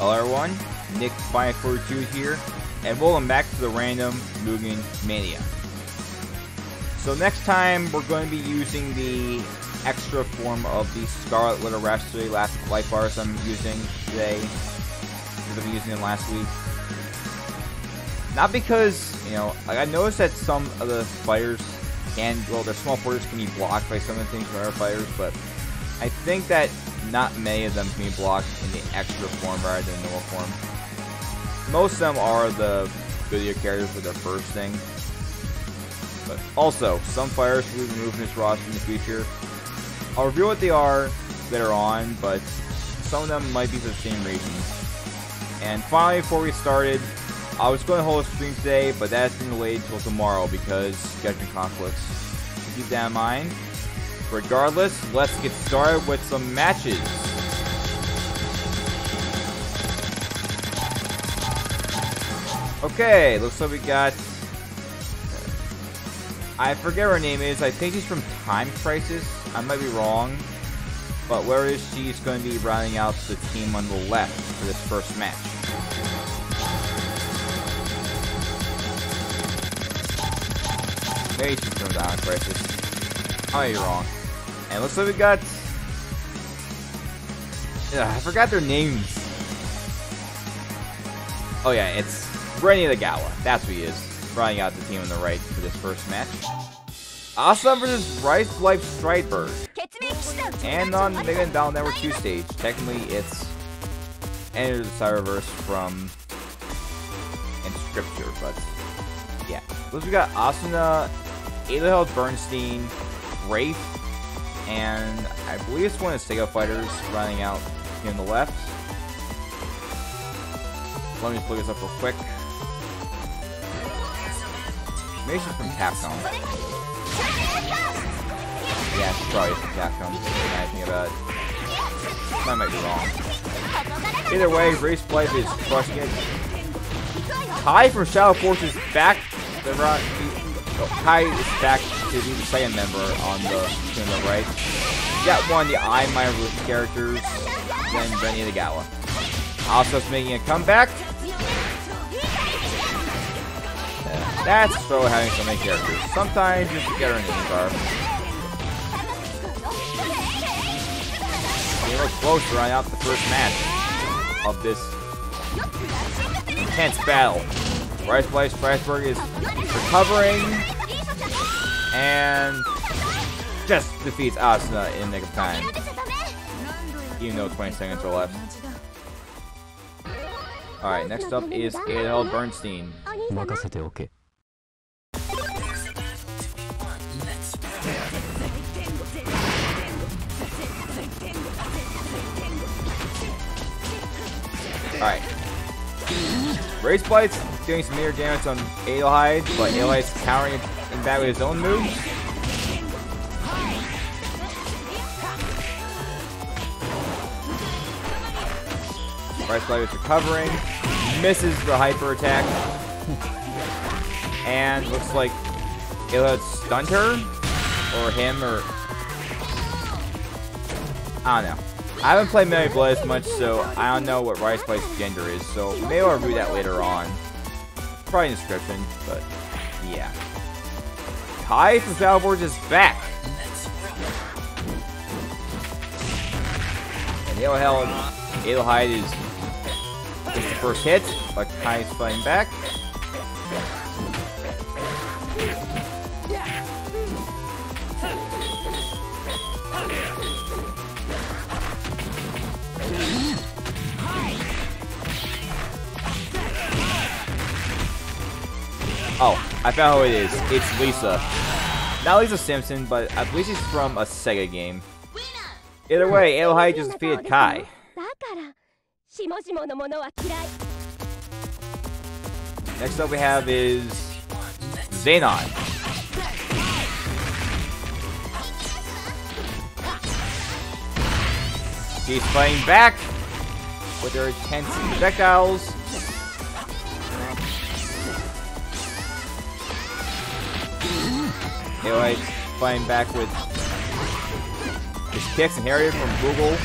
Hello everyone, Nick 542 here, and welcome back to the random Mugen Mania. So next time we're going to be using the extra form of the Scarlet Little Rhapsody last life bars I'm using today, because been using them last week. Not because, you know, like I noticed that some of the fighters can, well, their small porters can be blocked by some of the things from other fighters, but I think that not many of them can be blocked in the extra form rather than the normal form. Most of them are the video characters with their first thing. But also, some fighters will be removed from this roster in the future. I'll review what they are later on, but some of them might be for the same reasons. And finally, before we started, I was going to hold a stream today, but that's been delayed until tomorrow because scheduling conflicts. Keep that in mind. Regardless, let's get started with some matches. Okay, looks like we got... I forget her name is. I think she's from Time Crisis. I might be wrong. But where is she? she's going to be rounding out the team on the left for this first match. Maybe she's from Time Crisis. I might be wrong. And looks like we got... Ugh, I forgot their names. Oh yeah, it's Ren Idagawa. That's who he is. Running out the team on the right for this first match. Awesome versus Riesbyfe Stridberg. And on Mega Down Network 2 stage, technically it's Enter the Cyberverse from in scripture, but yeah. Looks we got Asuna, Adel Bernstein, Wraith, and I believe it's one of the Sega fighters running out here on the left. Let me look this up real quick. Maybe from Capcom. Yeah, she's probably from Capcom. I think about it. I might be wrong. Either way, Riesbyfe is crushing it. Kai from Shadow Force is back. The run. Oh, Kai is back be the second member on the team right. Got one the I Minor characters, then Ren Idagawa. Also making a comeback. That's so having so many characters. Sometimes you forget her name card. We look close to running out the first match of this intense battle. Rice Strasburg is recovering and just defeats Asuna in nick of time. Even though 20 seconds are left. Alright, next up is Adel Bernstein. Alright. Riesbyfe's doing some mirror damage on Adelheid, but Adelheid's countering it back his own Blight is recovering, misses the hyper attack, and looks like Adelheid stunned her, or him, or I don't know. I haven't played Melty Blood as much, so I don't know what Riesbyfe's gender is, so maybe I'll review that later on. Probably in the description, but yeah. Kai from Shadow Force is back! And Adelheid, Adelheid is just the first hit, but Kai is fighting back. Oh, I found who it is. It's Lisa. Not Lisa Simpson, but I believe she's from a Sega game. Either way, Adelheid just defeated Kai. Next up we have is Zenon. She's fighting back with her intense projectiles. Anyway, fighting back with his kicks and Harriet from Google.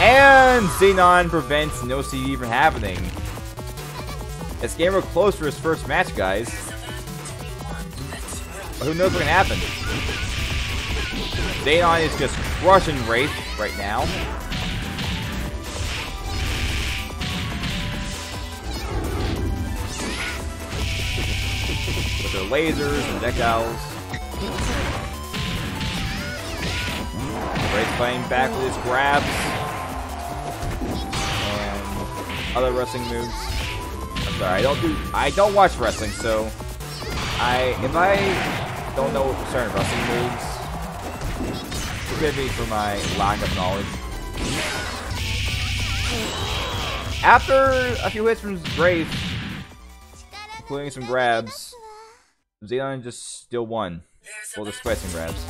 And Zenon prevents no CV from happening. It's game real close for his first match, guys. But who knows what can happen? Zenon is just crushing Wraith right now. Lasers and decals. Wraith fighting back with his grabs. And other wrestling moves. I'm sorry, I don't do I don't watch wrestling, so I if I don't know certain wrestling moves, forgive me for my lack of knowledge. After a few hits from Wraith, including some grabs, Zenon just still won. Well, despite some grabs,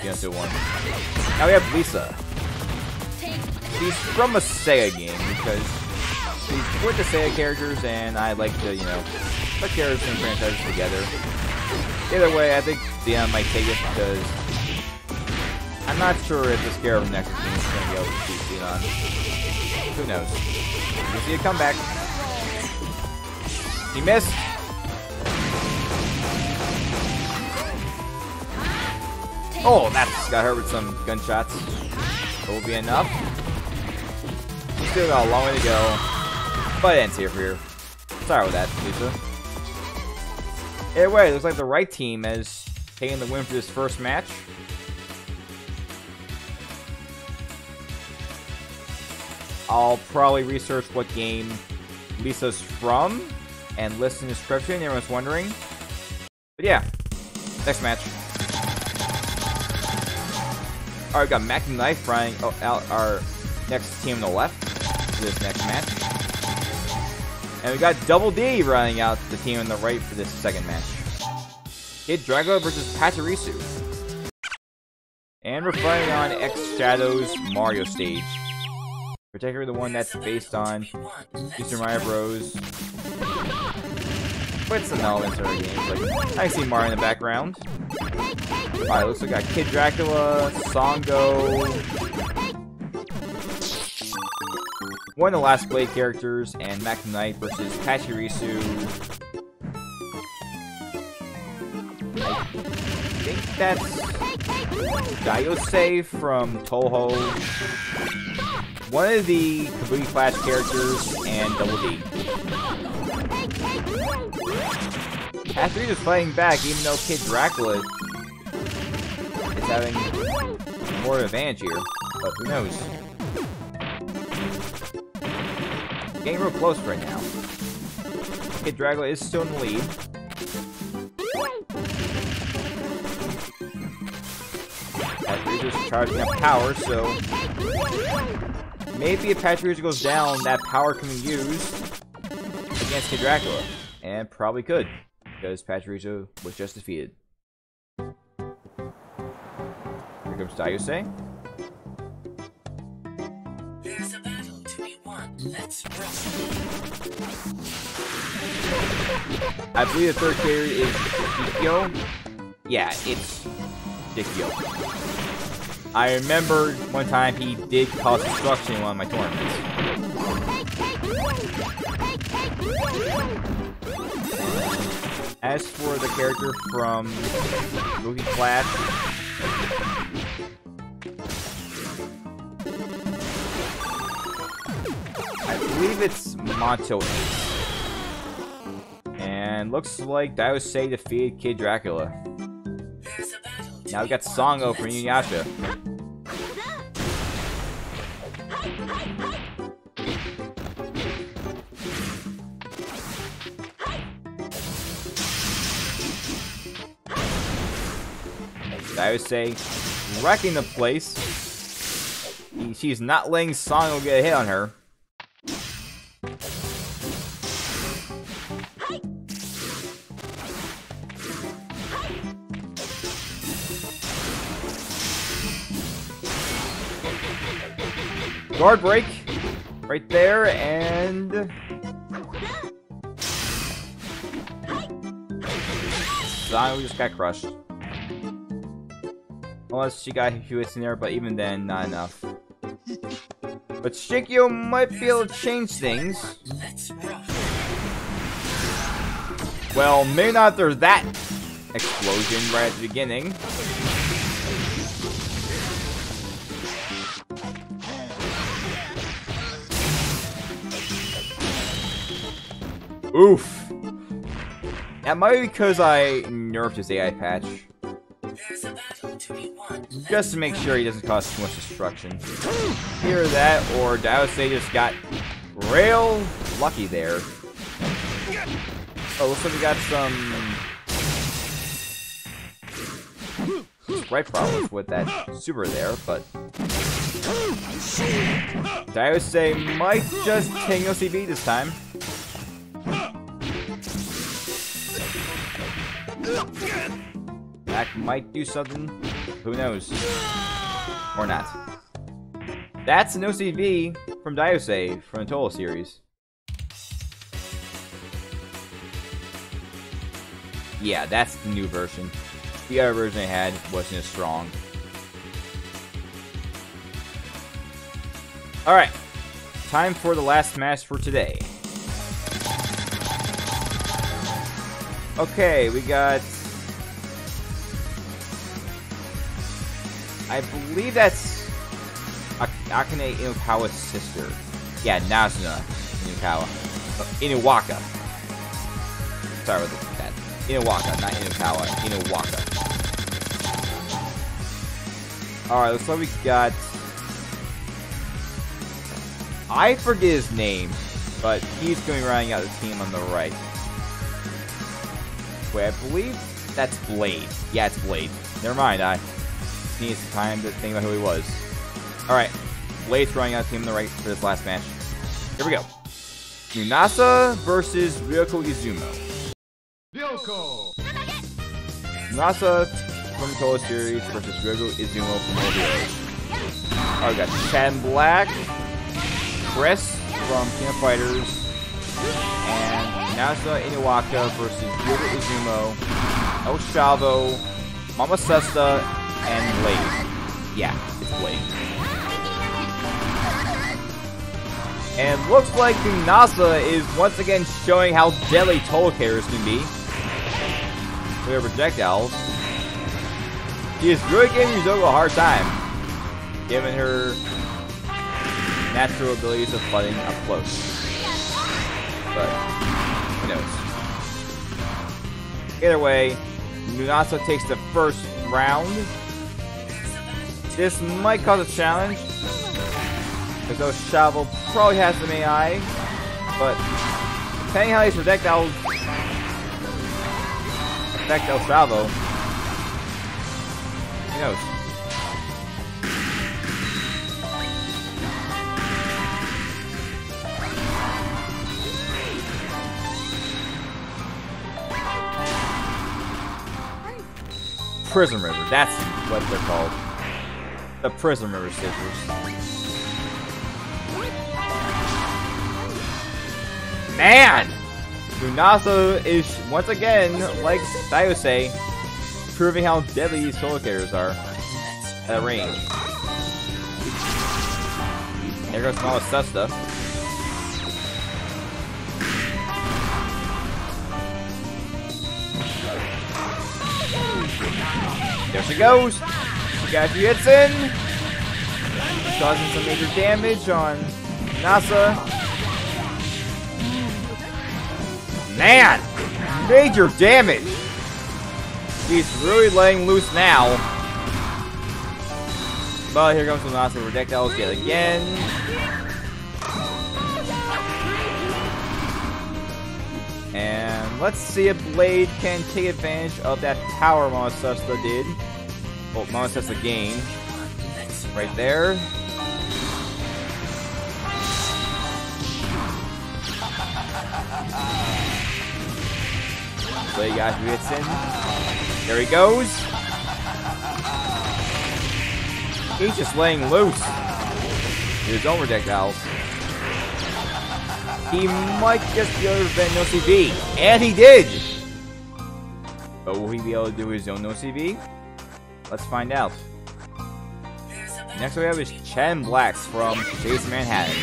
Zenon still won. Now we have Lisa. She's from a Sega game because she's with the Sega characters, and I like to, you know, put characters and franchises together. Either way, I think Zenon might take it because I'm not sure if the Scarab Nexus team is going to be able to beat Zenon. Who knows? We'll see a comeback. He missed. Oh, that's got hurt with some gunshots. It will be enough. Still got a long way to go. But it ends here for you. Sorry with that, Lisa. Anyway, looks like the right team has taken the win for this first match. I'll probably research what game Lisa's from and list in the description. Everyone's wondering. But yeah, next match. Alright, we got Mac Knife running oh, out our next team on the left for this next match. And we got Double D running out the team on the right for this second match. Kid Dracula versus Pachirisu. And we're fighting on X Shadows Mario stage particularly the one that's based on Super Mario Bros. But some elements of the game. Like I see Mario in the background. Alright, looks like we got Kid Dracula, Sango. One of the last Blade characters, and Mac Knight versus Pachirisu. I think that's Daiyousei from Touhou. one of the Kabuki Flash characters and Double D. He was fighting back, even though Kid Dracula is having more advantage here, but who knows? Getting real close right now. Kid Dracula is still in the lead. Just charging up power, so Maybe if Pachirisu goes down, that power can be used against Kid Dracula. And probably could, because Pachirisu was just defeated. Comes Daiyousei. There's a battle to be won. Let's I believe the third carrier is Shikyoh. Yeah, it's Shikyoh. I remember one time he did cause destruction in one of my tournaments. As for the character from Movie Flash, believe it's Manto Ace. And looks like Daiyousei defeated Kid Dracula. Now we got Sango from Inuyasha. I would say wrecking the place. She's not letting Sango get a hit on her. Guard break right there, and Sango just got crushed. Unless she got Hewitt's in there, but even then, not enough. But But Shikyoh might be able to change things. Well, maybe not there's that explosion right at the beginning. Oof. That might be because I nerfed his AI patch. Just to make sure he doesn't cause too much destruction. Either that, or Daiyousei just got real lucky there. Oh, looks like we got some... Sprite problems with that super there, but... Daiyousei might just take no CB this time. That might do something. Who knows? Or not. That's an OCV from Daiyousei from the Touhou series. Yeah, that's the new version. The other version I had wasn't as strong. Alright. Time for the last match for today. Okay, we got... I believe that's Ak Akane Inukawa's sister. Yeah, Nazuna Inukawa. Uh, Inuwaka. Sorry about that. Inuwaka, not Inukawa. Inuwaka. Alright, looks like we got... I forget his name, but he's going running out the team on the right. Wait, I believe that's Blade. Yeah, it's Blade. Never mind, I need some time to think about who he was. Alright, Blade's running out of team on the right for this last match. Here we go. Lunasa versus Ryoko Izumo. Ryoko! Lunasa from the Touhou Series versus Ryoko Izumo from OVA. Alright, we got Chad Black, Chris from King of Fighters, and Nasa Inuwaka versus Ryoko Izumo, El Chavo, Momasusta, and Blade. Yeah, it's Blade. And looks like the NASA is once again showing how deadly total carriers can be. Their projectiles. She is really giving Yuzoka a hard time. Given her natural abilities of fighting up close. But, who knows. Either way, Lunasa takes the first round. This might cause a challenge. Because those Shovel probably has some AI. But depending how these projectiles affect El Chavo, who knows? Prismriver, that's what they're called. Prismriver Sisters. Man! Lunasa is, once again, like Daiyousei, proving how deadly these solar carriers are at range. Here goes Momasusta. There she goes. The hits in. Causing some major damage on NASA. Man! Major damage! He's really laying loose now. But here comes the NASA projectiles yet again. And let's see if Blade can take advantage of that Momasusta did. Oh, Momasusta gained. Right there. Blade got hits in. There he goes. He's just laying loose. His own projectiles. He might just be able to prevent no CV. And he did! But will he be able to do his own no CV? Let's find out. Next we have is Chen Black from Chase Manhattan.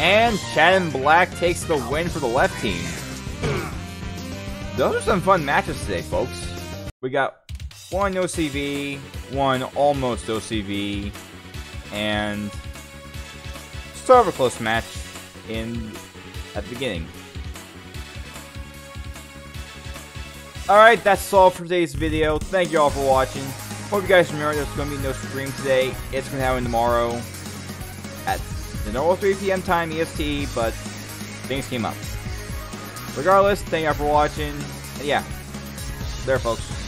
And Chen Black takes the win for the left team. Those are some fun matches today, folks. We got one OCV, one almost OCV, and sort of a close match in at the beginning. Alright, that's all for today's video. Thank you all for watching. Hope you guys remember there's going to be no stream today. It's going to happen tomorrow at the normal 3 p.m. time EST, but things came up. Regardless, thank you all for watching. And yeah, there folks.